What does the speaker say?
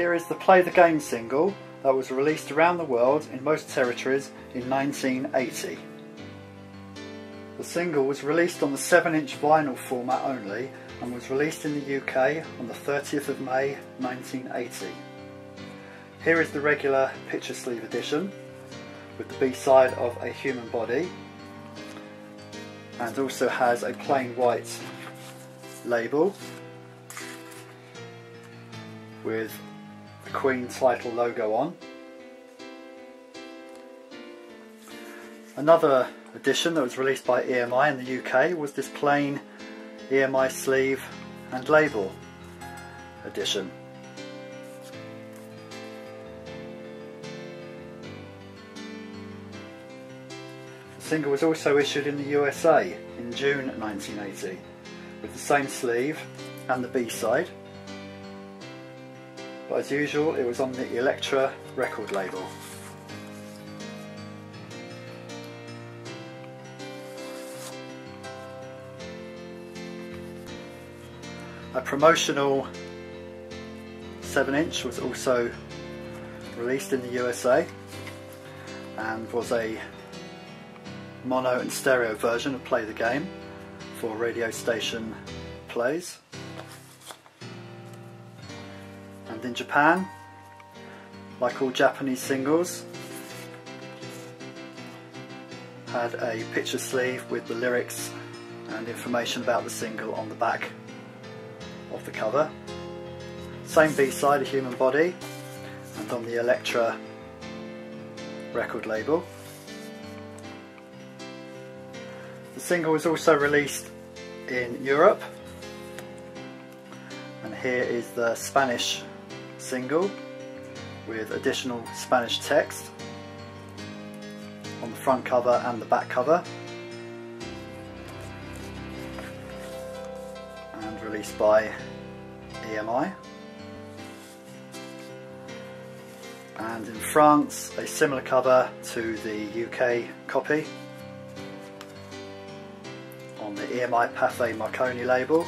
Here is the Play the Game single that was released around the world in most territories in 1980. The single was released on the 7 inch vinyl format only and was released in the UK on the 30th of May 1980. Here is the regular picture sleeve edition with the B-side of A Human Body and also has a plain white label with Queen title logo on. Another edition that was released by EMI in the UK was this plain EMI sleeve and label edition. The single was also issued in the USA in June 1980 with the same sleeve and the B-side as usual it was on the Elektra record label. A promotional 7 inch was also released in the USA and was a mono and stereo version of Play the Game for radio station plays. And in Japan, like all Japanese singles, had a picture sleeve with the lyrics and information about the single on the back of the cover. Same B-side, A Human Body, and on the Elektra record label. The single was also released in Europe, and here is the Spanish single with additional Spanish text on the front cover and the back cover. And released by EMI and in France a similar cover to the UK copy on the EMI Pathé Marconi label